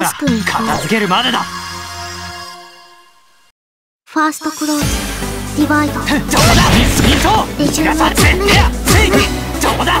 片付けるまでだ。ファーストクローズディバイド。どうだ？ジュセイどうだ？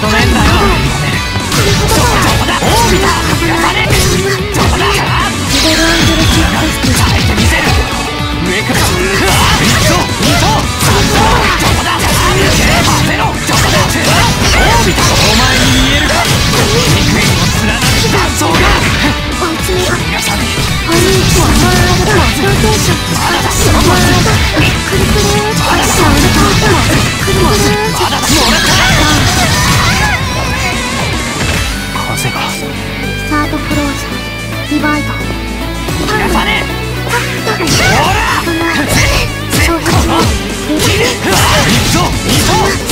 事んよいまだ行くぞ